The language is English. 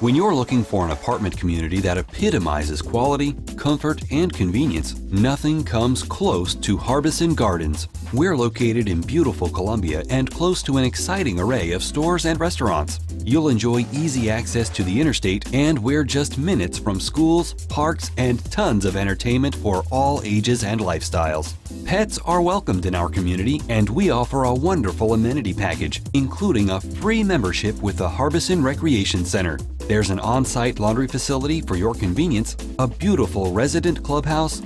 When you're looking for an apartment community that epitomizes quality, comfort, and convenience, nothing comes close to Harbison Gardens. We're located in beautiful Columbia and close to an exciting array of stores and restaurants. You'll enjoy easy access to the interstate and we're just minutes from schools, parks, and tons of entertainment for all ages and lifestyles. Pets are welcomed in our community and we offer a wonderful amenity package, including a free membership with the Harbison Recreation Center. There's an on-site laundry facility for your convenience, a beautiful resident clubhouse,